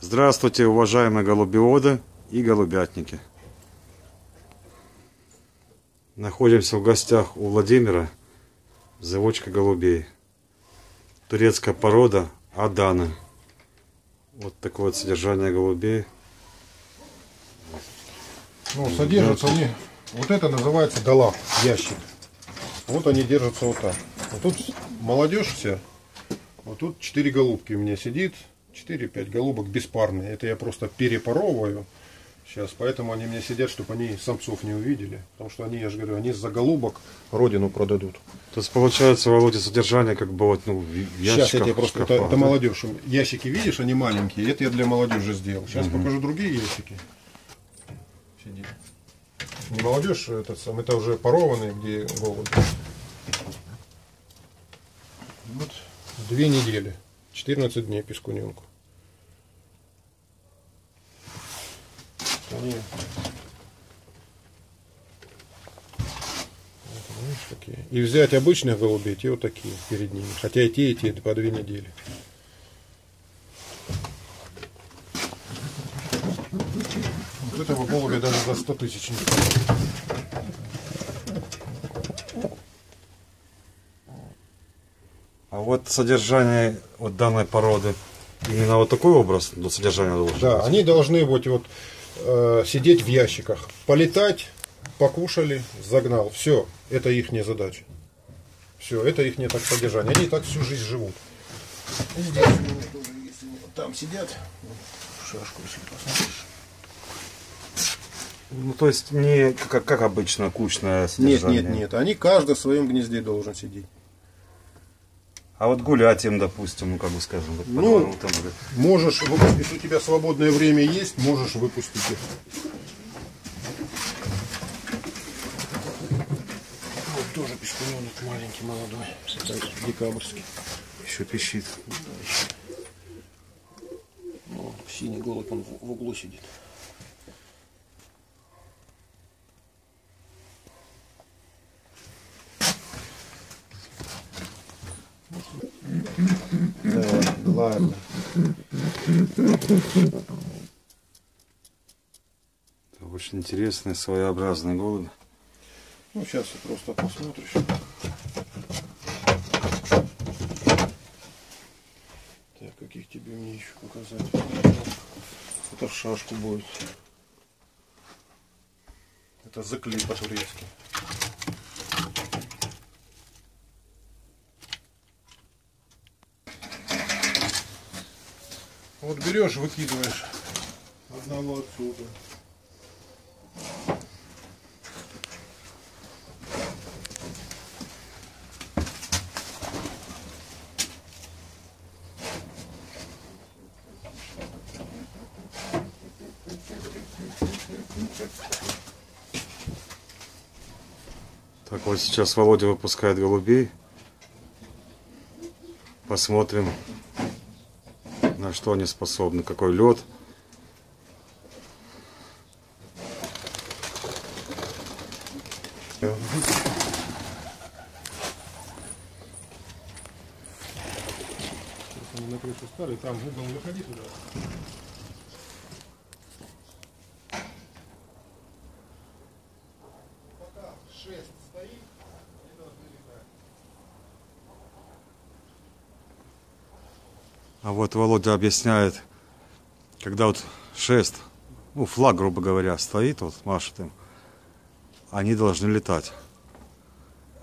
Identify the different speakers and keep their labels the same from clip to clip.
Speaker 1: Здравствуйте, уважаемые голубеводы и голубятники. Находимся в гостях у Владимира, заводчика голубей. Турецкая порода Адана. Вот такое вот содержание голубей.
Speaker 2: Ну, содержатся они, вот это называется дала, ящик. Вот они держатся вот так. Вот тут молодежь вся, вот тут 4 голубки у меня сидит, 4-5 голубок беспарные. Это я просто перепаровываю сейчас, поэтому они мне сидят, чтобы они самцов не увидели. Потому что они, я же говорю, они за голубок родину продадут.
Speaker 1: То есть получается, Володя, содержание как бы вот ну, в ящиках,
Speaker 2: Сейчас я тебе просто, это,
Speaker 1: шкафах,
Speaker 2: это
Speaker 1: да?
Speaker 2: молодежь. Ящики, видишь, они маленькие. Это я для молодежи сделал. Сейчас покажу другие ящики. Сиди. Не молодежь, это, сам, это уже порованные, где голуби. Вот две недели. 14 дней пескуненку. Они... Вот, видишь, какие. И взять обычных голубей, те вот такие перед ними. Хотя и те, и те по две недели. Вот этого голубя даже за 100 тысяч не.
Speaker 1: А вот содержание вот данной породы, именно вот такой образ ну, содержания должен
Speaker 2: Да,
Speaker 1: быть?
Speaker 2: они должны быть вот э, сидеть в ящиках, полетать, покушали, загнал. Все, это их задача. Все, это их так содержание. Они так всю жизнь живут. И Здесь у них тоже, если вот там сидят, шашку, если посмотришь.
Speaker 1: Ну, то есть не как, как обычно кучное
Speaker 2: Нет,
Speaker 1: содержание.
Speaker 2: нет, нет. Они каждый в своем гнезде должен сидеть.
Speaker 1: А вот гулять им, допустим, ну как бы скажем, вот
Speaker 2: Ну,
Speaker 1: там,
Speaker 2: Можешь, если у тебя свободное время есть, можешь выпустить их. Вот тоже пескуненок маленький, молодой. Декабрьский.
Speaker 1: еще пищит.
Speaker 2: Ну, синий голубь, он в, в углу сидит. Да, ладно.
Speaker 1: Это очень интересный, своеобразный голубь.
Speaker 2: Ну, сейчас просто посмотришь. Так, каких тебе мне еще показать? Это в шашку будет. Это заклей по-турецки. Вот берешь, выкидываешь одного отсюда.
Speaker 1: Так вот сейчас Володя выпускает голубей. Посмотрим, на что они способны, какой лед.
Speaker 2: Сейчас они на крышу стали, там в угол выходи туда. Пока шесть стоит, они должны летать.
Speaker 1: Володя объясняет, когда вот шест, ну флаг, грубо говоря, стоит, вот машет им, они должны летать.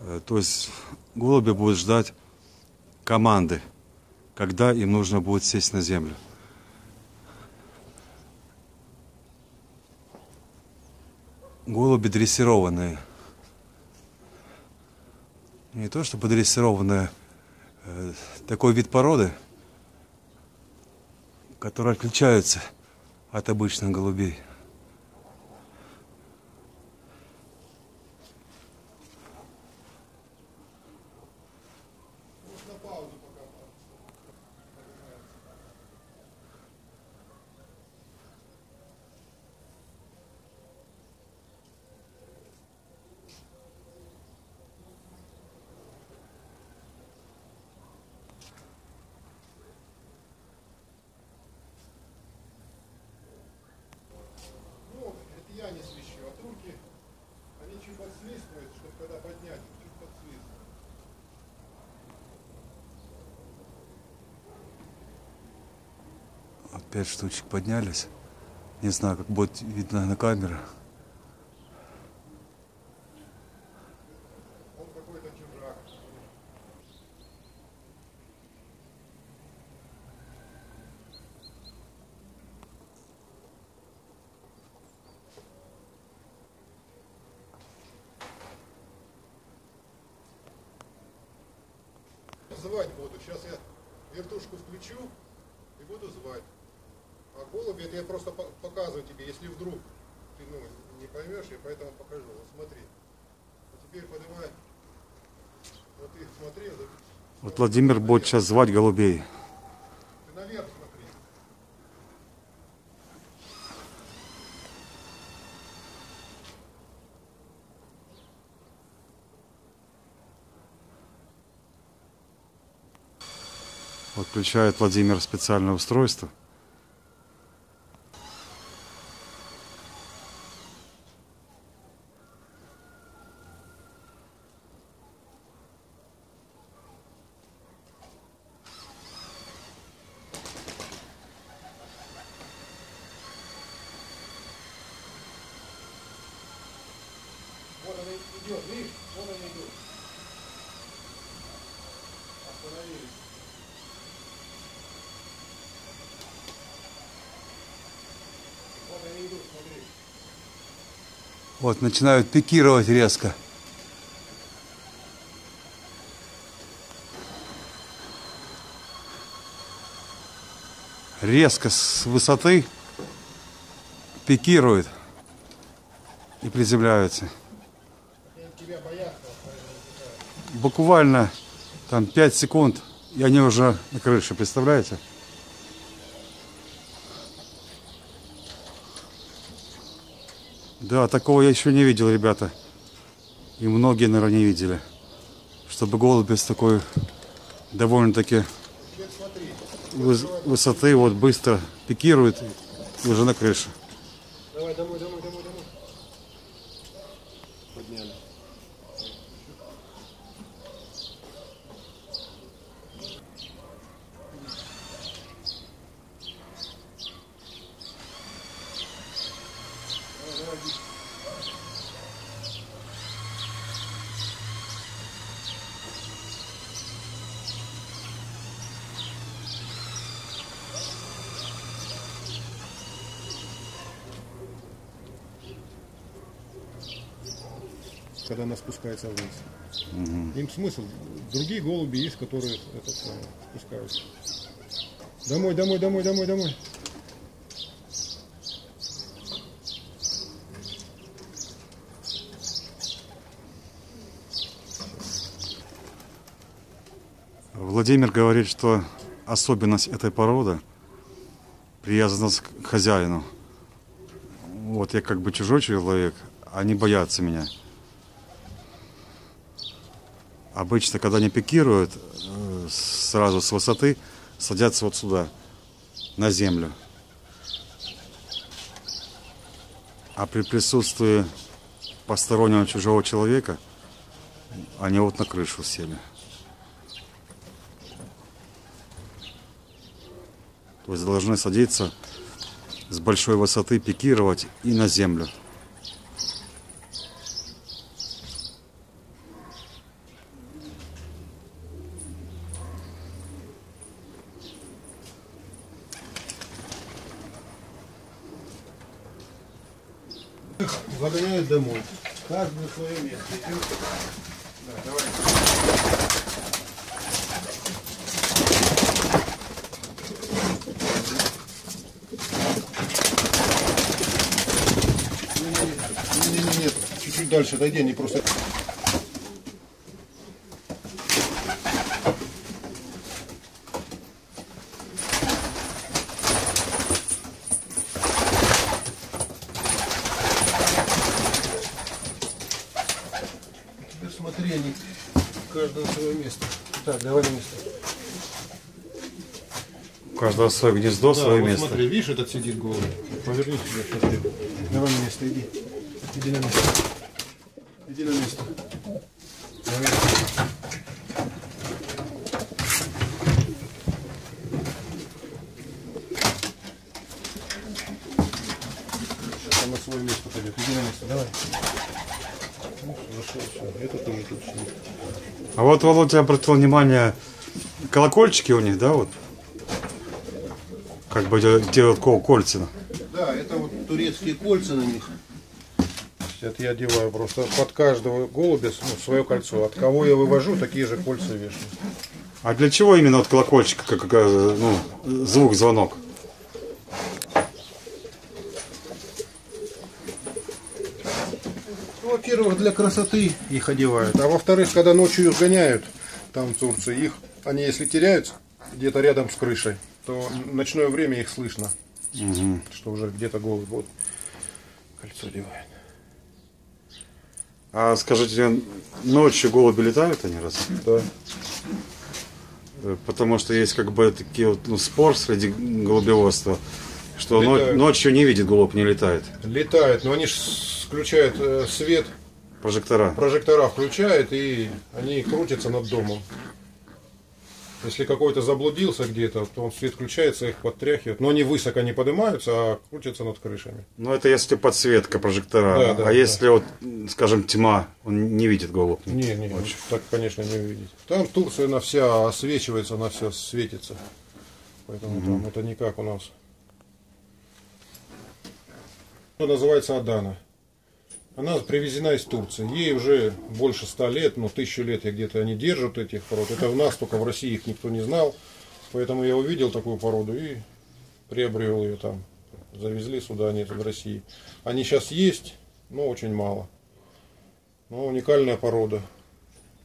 Speaker 1: Э, То есть голуби будут ждать команды, когда им нужно будет сесть на землю. Голуби дрессированные. Не то чтобы дрессированные, э, такой вид породы, которые отличаются от обычных голубей.
Speaker 2: Когда поднять, чуть подсвет.
Speaker 1: Пять штучек поднялись. Не знаю, как будет видно на камеру.
Speaker 2: Он какой-то чужак. Звать буду. Сейчас я вертушку включу и буду звать. А голуби это я просто по- показываю тебе, если вдруг ты ну, не поймешь, я поэтому покажу. Вот смотри. А теперь поднимай. Вот ты смотри, вот
Speaker 1: Вот Владимир будет сейчас звать голубей.
Speaker 2: ты наверх смотри.
Speaker 1: Вот включает Владимир специальное устройство.
Speaker 2: Вот она идет, видишь? Вот она идет. Остановились. Вот они идут, смотри.
Speaker 1: Вот начинают пикировать резко. Резко с высоты пикируют и приземляются. Буквально там 5 секунд, и они уже на крыше, представляете? Да, такого я еще не видел, ребята. И многие, наверное, не видели. Чтобы голуби с такой довольно-таки высоты вот быстро пикируют и уже на крыше.
Speaker 2: Давай домой, домой, домой, домой. Подняли. когда она спускается вниз. Им смысл. Другие голуби есть, которые это самое, спускаются. Домой, домой, домой, домой, домой.
Speaker 1: Владимир говорит, что особенность этой породы привязанность к хозяину. Вот я как бы чужой человек, они боятся меня. Обычно, когда они пикируют, э, сразу с высоты садятся вот сюда, на землю. А при присутствии постороннего чужого человека они вот на крышу сели. То есть должны садиться с большой высоты, пикировать и на землю.
Speaker 2: Загоняют домой. Каждый на свое место. Да, давай. Не-не-не, нет, чуть-чуть дальше дойди, они просто... Теперь смотри, они каждый на свое место. Так, давай на место.
Speaker 1: У каждого свое гнездо, свое
Speaker 2: вот
Speaker 1: место.
Speaker 2: смотри, видишь, этот сидит голый. Повернись сюда, сейчас. Давай на место, иди. Иди на место. Иди на место. Место. Сейчас на свое место пойдет. Иди на место, давай. Зашел, все. Это тоже тут сидит.
Speaker 1: А вот Володя обратил внимание, колокольчики у них, да, вот? Как бы де- делают кол- кольца.
Speaker 2: Да, это вот турецкие кольца на них. Это я одеваю просто под каждого голубя ну, свое кольцо. От кого я вывожу, такие же кольца вешаю.
Speaker 1: А для чего именно вот колокольчик, как, как, э, ну, звук, звонок?
Speaker 2: Ну, во-первых, для красоты их одевают. А во-вторых, когда ночью их гоняют, там Турции, их, они если теряются где-то рядом с крышей, то ночное время их слышно. Что уже где-то голубь. Вот кольцо одевает.
Speaker 1: А скажите, ночью голуби летают они раз?
Speaker 2: Да.
Speaker 1: Э, Потому что есть как бы такие вот, ну, спор среди голубеводства, что
Speaker 2: Летают.
Speaker 1: ночью не видит голубь, не летает.
Speaker 2: Летают, но они ж включают э, свет,
Speaker 1: Прожектора.
Speaker 2: прожектора включают, и они крутятся над домом. Если какой-то заблудился где-то, то он свет включается, их подтряхивает. Но они высоко не поднимаются, а крутятся над крышами.
Speaker 1: Ну, это если подсветка прожектора.
Speaker 2: Да, да,
Speaker 1: а
Speaker 2: да.
Speaker 1: если вот, скажем, тьма, он не видит голубь.
Speaker 2: Не, не, так, конечно, не увидеть. Там Турция она вся освечивается, она вся светится. Поэтому там это не как у нас. Это называется Адана. Она привезена из Турции. Ей уже больше ста лет, ну тысячу лет я где-то они держат этих пород. Это в нас только в России их никто не знал. Поэтому я увидел такую породу и приобрел ее там. Завезли сюда, нет, в России. Они сейчас есть, но очень мало. Но уникальная порода.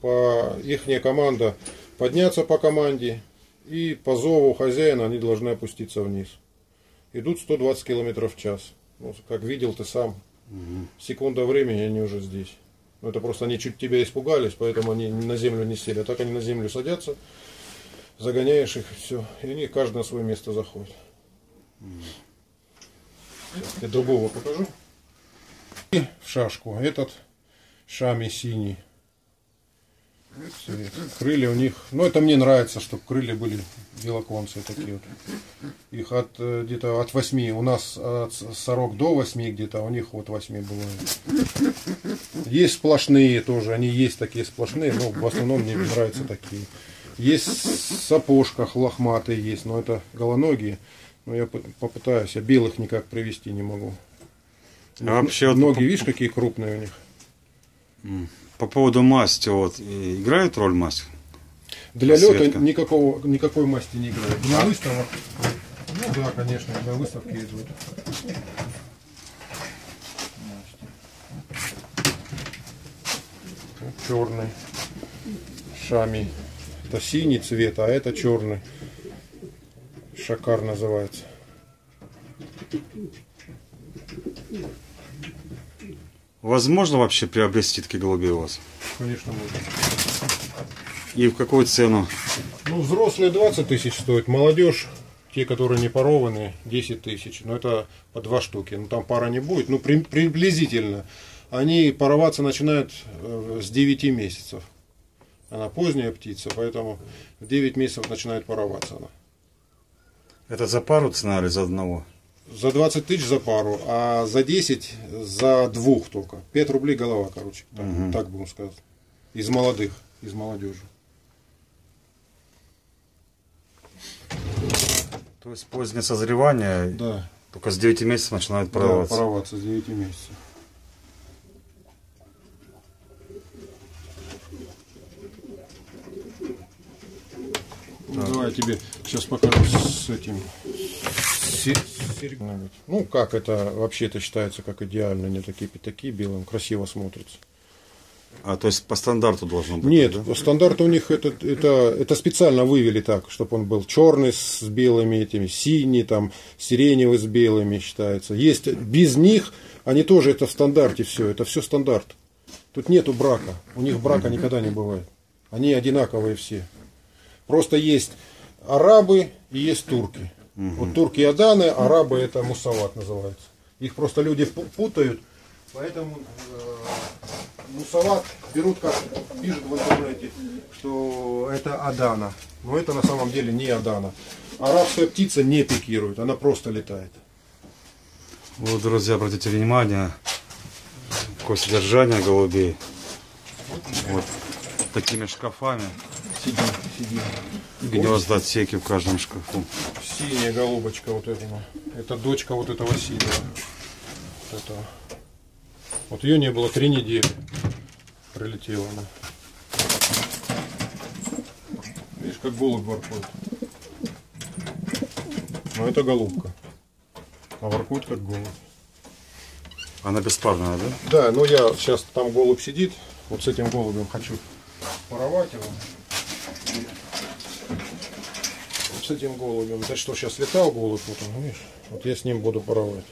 Speaker 2: По ихняя команда подняться по команде и по зову хозяина они должны опуститься вниз. Идут 120 км в час. Ну, как видел ты сам, секунда времени они уже здесь. Ну, это просто они чуть тебя испугались, поэтому они на землю не сели. А так они на землю садятся, загоняешь их, все. И они каждый на свое место заходят. Сейчас я другого покажу. И в шашку. Этот шами синий. Цвет. Крылья у них, ну это мне нравится, чтобы крылья были белоконцы такие вот. Их от э, где-то от 8, у нас от 40 до 8 где-то, а у них вот 8 бывает. Есть сплошные тоже, они есть такие сплошные, но в основном мне нравятся такие. Есть в сапожках лохматые есть, но это голоногие. Но я по- попытаюсь, я белых никак привести не могу.
Speaker 1: А вообще
Speaker 2: Ноги, видишь, какие крупные у них.
Speaker 1: По поводу масти, вот, играет роль масть?
Speaker 2: Для
Speaker 1: Подсветка.
Speaker 2: лета никакого, никакой масти не играет. Для выставок, ну да, конечно, для выставки идут. Черный. Шами. Это синий цвет, а это черный. Шакар называется.
Speaker 1: Возможно вообще приобрести такие голубей у вас?
Speaker 2: Конечно, можно.
Speaker 1: И в какую цену?
Speaker 2: Ну, взрослые 20 тысяч стоят, молодежь, те, которые не порованные, 10 тысяч. Но это по два штуки. Ну, там пара не будет, ну, при- приблизительно. Они пароваться начинают э, с 9 месяцев. Она поздняя птица, поэтому в 9 месяцев начинает пароваться она.
Speaker 1: Это за пару цена или за одного?
Speaker 2: За 20 тысяч за пару, а за 10 за двух только. 5 рублей голова, короче. Так, так будем сказать. Из молодых, из молодежи.
Speaker 1: То есть позднее созревание,
Speaker 2: Да.
Speaker 1: только с 9 месяцев начинают
Speaker 2: Да,
Speaker 1: продаваться.
Speaker 2: с 9 месяцев. Ну, Давай я тебе сейчас покажу с этим. Ну, как это вообще это считается как идеально, не такие пятаки белым, красиво смотрится.
Speaker 1: А то есть по стандарту должно быть?
Speaker 2: Нет,
Speaker 1: да?
Speaker 2: стандарт у них это, это, это специально вывели так, чтобы он был черный с белыми этими, синий, там, сиреневый с белыми считается. Есть без них, они тоже это в стандарте все, это все стандарт. Тут нету брака, у них брака никогда не бывает. Они одинаковые все. Просто есть арабы и есть турки. Вот турки Аданы, арабы это мусават называется. Их просто люди пу- путают. Поэтому э, мусават берут, как пишут в интернете, что это Адана. Но это на самом деле не Адана. Арабская птица не пикирует, она просто летает.
Speaker 1: Вот, друзья, обратите внимание, какое содержание голубей. Вот такими шкафами.
Speaker 2: Сидим, сидим.
Speaker 1: Гнезда, отсеки в каждом шкафу.
Speaker 2: Синяя голубочка вот эта. Это дочка вот этого синего. Вот этого. Вот ее не было три недели. Прилетела она. Видишь, как голубь воркует. Но это голубка. А воркует как голубь.
Speaker 1: Она беспарная, да?
Speaker 2: Да, но я сейчас там голубь сидит. Вот с этим голубем хочу поровать его. Вот с этим голубем. Это что, сейчас летал голубь, вот он, видишь? Вот я с ним буду поровать.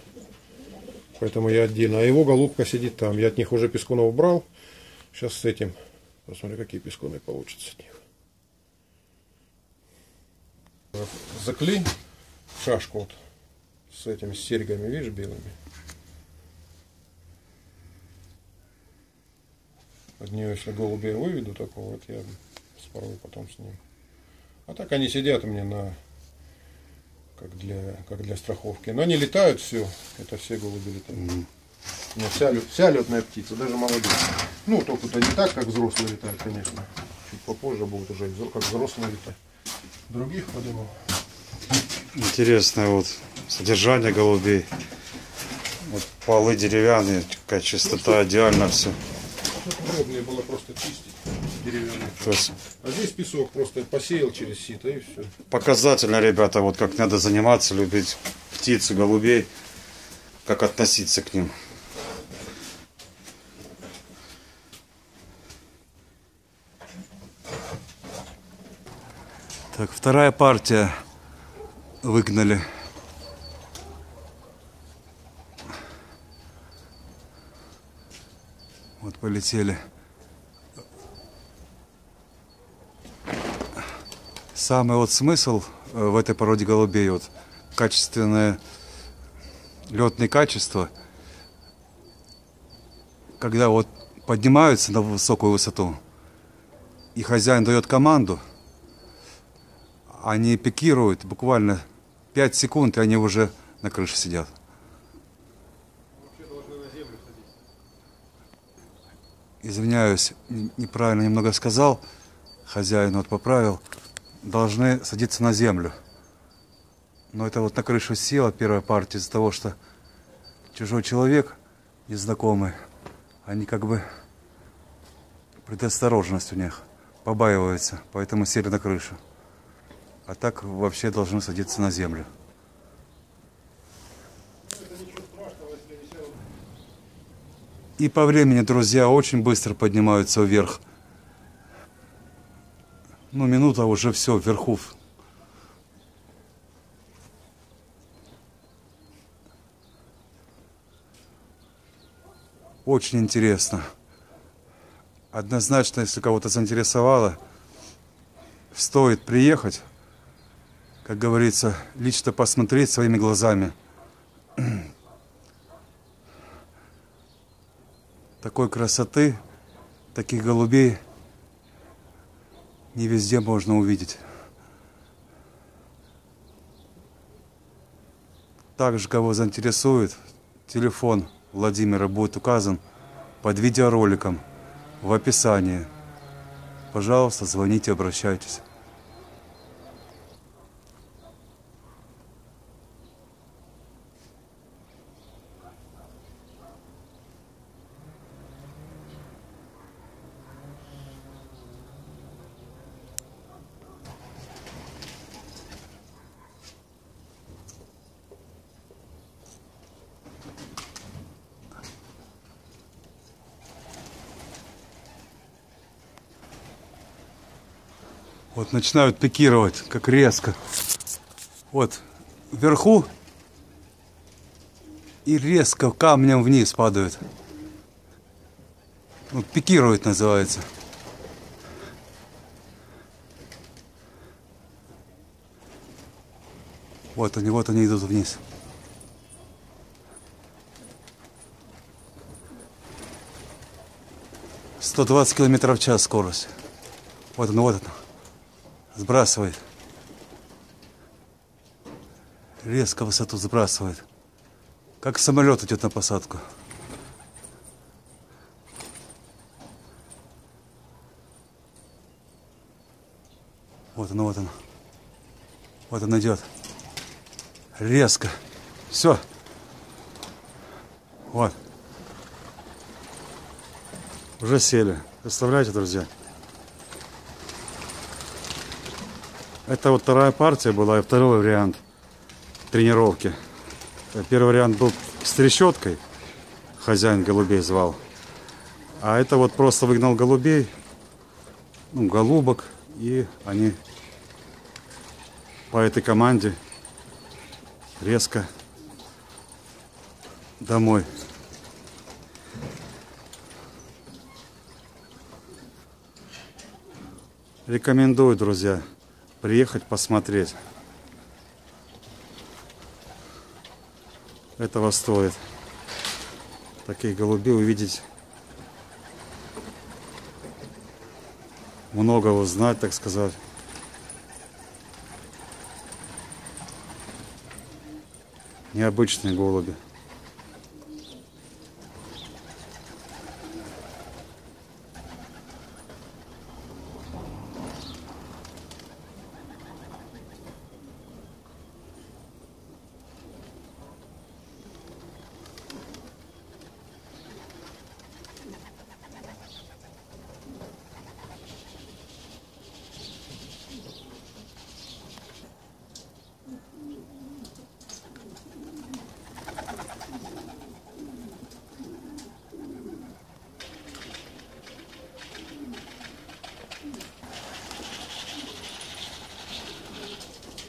Speaker 2: Поэтому я отдельно. А его голубка сидит там. Я от них уже пескунов брал. Сейчас с этим. Посмотри, какие пескуны получатся от них. Заклей шашку вот с этими серьгами, видишь, белыми. От нее, если голубей выведу такого, вот я спорую потом с ним. А так они сидят меня на как для, как для страховки. Но они летают все, это все голуби летают. Mm. У меня вся, вся летная птица, даже молодые. Ну, только-то не так, как взрослые летают, конечно. Чуть попозже будут уже как взрослые летать. Других подумал.
Speaker 1: Интересное вот содержание голубей. Вот полы деревянные, какая чистота, идеально все.
Speaker 2: Удобнее было просто чистить деревянный. То есть... А здесь песок просто посеял через сито и все.
Speaker 1: Показательно, ребята, вот как надо заниматься, любить птиц, голубей, как относиться к ним. Так, вторая партия выгнали. Вот полетели. Самый вот смысл э, в этой породе голубей, вот качественное летные качества, когда вот поднимаются на высокую высоту, и хозяин дает команду, они пикируют буквально 5 секунд, и они уже на крыше сидят. Извиняюсь, неправильно немного сказал, хозяин вот поправил должны садиться на землю. Но это вот на крышу села первая партия из-за того, что чужой человек, незнакомый, они как бы предосторожность у них побаиваются, поэтому сели на крышу. А так вообще должны садиться на землю. И по времени, друзья, очень быстро поднимаются вверх. Ну, минута уже все вверху. Очень интересно. Однозначно, если кого-то заинтересовало, стоит приехать, как говорится, лично посмотреть своими глазами. Такой красоты, таких голубей – не везде можно увидеть. Также, кого заинтересует, телефон Владимира будет указан под видеороликом в описании. Пожалуйста, звоните, обращайтесь. Вот начинают пикировать, как резко. Вот вверху и резко камнем вниз падают. Вот пикирует называется. Вот они, вот они идут вниз. 120 километров в час скорость. Вот он, вот он. Сбрасывает. Резко высоту сбрасывает. Как самолет идет на посадку. Вот он, вот он. Вот он идет. Резко. Все. Вот. Уже сели. Представляете, друзья? Это вот вторая партия была и второй вариант тренировки. Первый вариант был с трещоткой. Хозяин голубей звал. А это вот просто выгнал голубей, ну, голубок, и они по этой команде резко домой. Рекомендую, друзья, приехать посмотреть. Этого стоит. Таких голубей увидеть. Много узнать, так сказать. Необычные голуби.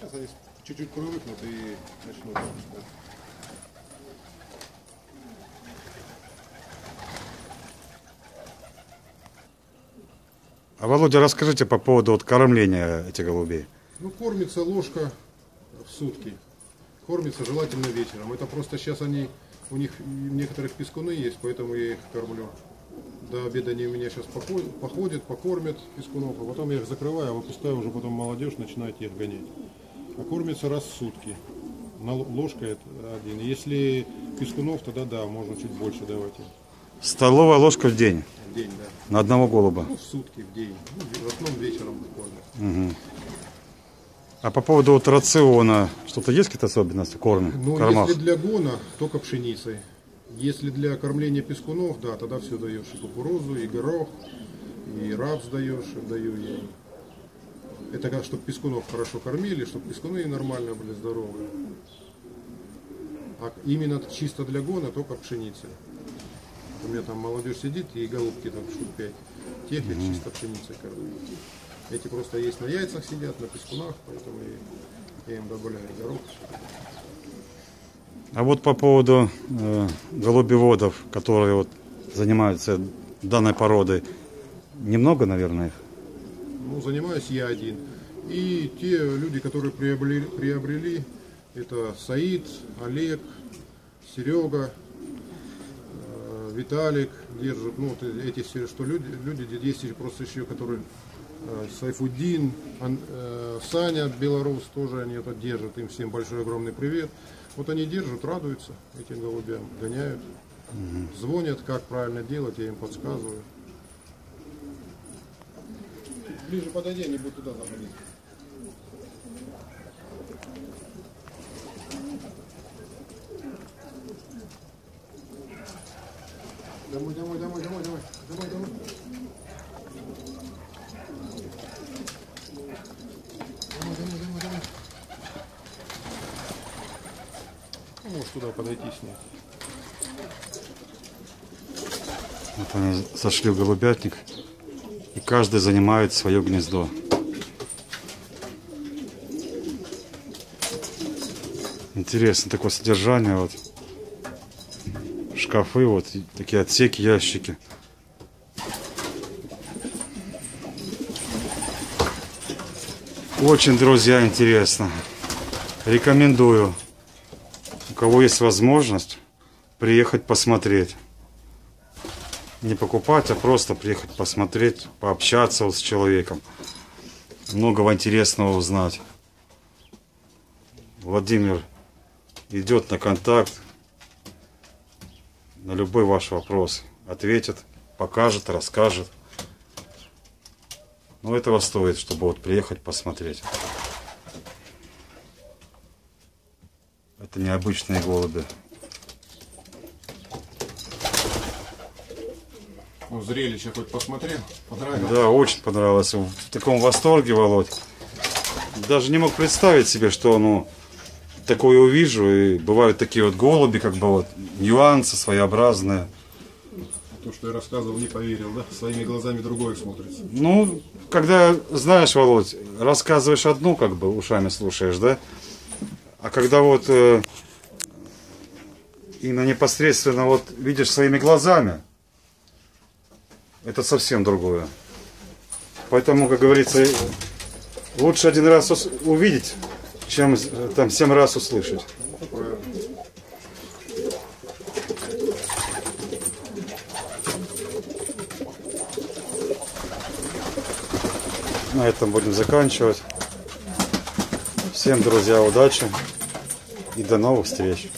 Speaker 2: Сейчас они чуть-чуть привыкнут и начнут. да.
Speaker 1: А Володя, расскажите по поводу вот кормления этих голубей.
Speaker 2: Ну, кормится ложка в сутки. Кормится желательно вечером. Это просто сейчас они, у них у некоторых пескуны есть, поэтому я их кормлю. До обеда они у меня сейчас походят, походят, покормят пескунов, а потом я их закрываю, выпускаю уже потом молодежь, начинает их гонять. А кормится раз в сутки. Ложка это один. Если пескунов, тогда да, можно чуть больше давать им.
Speaker 1: Столовая ложка в день
Speaker 2: В день, да.
Speaker 1: на одного голуба.
Speaker 2: Ну, в сутки, в день. Ну, в основном вечером кормят.
Speaker 1: А по поводу вот рациона, что-то есть какие-то особенности в
Speaker 2: Ну,
Speaker 1: кормах?
Speaker 2: если для гона, только пшеницей. Если для кормления пескунов, да, тогда все даешь и кукурузу, и горох, и рапс даешь, даю я. Это чтобы пескунов хорошо кормили, чтобы пескуны нормально были здоровые. А именно чисто для гона только пшеница. У меня там молодежь сидит и голубки там штук пять. Тех я чисто пшеницей кормлю. Эти просто есть на яйцах сидят, на пескунах, поэтому я, я им добавляю горох.
Speaker 1: А вот по поводу э, голубеводов, которые вот занимаются данной породой, немного, наверное, их?
Speaker 2: Ну, занимаюсь я один. И те люди, которые приобрели, приобрели это Саид, Олег, Серега, э, Виталик держат. Ну, вот эти все, что люди, люди есть просто еще, которые э, Сайфуддин, э, Саня, белорус, тоже они это держат. Им всем большой огромный привет. Вот они держат, радуются этим голубям, гоняют. Звонят, как правильно делать, я им подсказываю. Ближе подойди, они будут туда заходить. Домой, домой, домой, домой, домой, домой, домой. Домой, домой. Ну, Можешь туда подойти с ней.
Speaker 1: Вот они зашли в голубятник, каждый занимает свое гнездо. Интересно такое содержание, вот шкафы, вот такие отсеки, ящики. Очень, друзья, интересно. Рекомендую, у кого есть возможность, приехать посмотреть. Не покупать, а просто приехать посмотреть, пообщаться с человеком. Многого интересного узнать. Владимир идет на контакт, на любой ваш вопрос. Ответит, покажет, расскажет. Но этого стоит, чтобы вот приехать посмотреть. Это необычные голуби.
Speaker 2: Ну, зрелище хоть посмотрел, понравилось.
Speaker 1: Да, очень понравилось. В таком восторге, Володь. Даже не мог представить себе, что ну, такое увижу. И бывают такие вот голуби, как бы вот нюансы своеобразные.
Speaker 2: То, что я рассказывал, не поверил, да? Своими глазами другое смотрится.
Speaker 1: Ну, когда, знаешь, Володь, рассказываешь одну, как бы ушами слушаешь, да? А когда вот э, именно непосредственно вот видишь своими глазами, это совсем другое. Поэтому, как говорится, лучше один раз увидеть, чем там семь раз услышать. На этом будем заканчивать. Всем, друзья, удачи и до новых встреч.